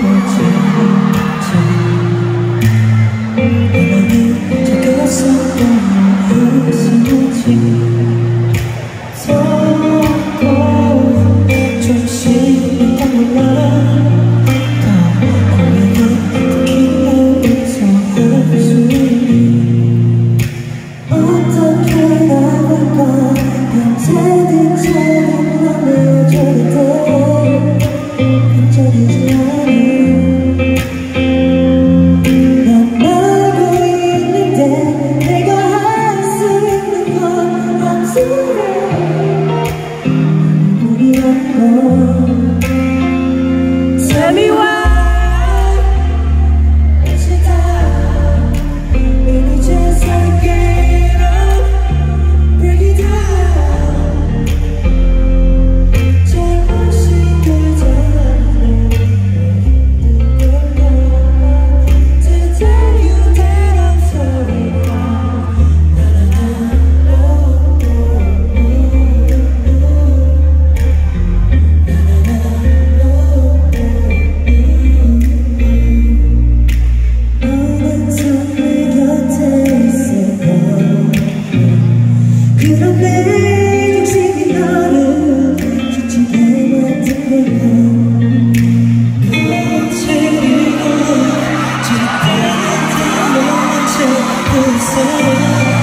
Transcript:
我这样做为何你的嘴角总带有苦 say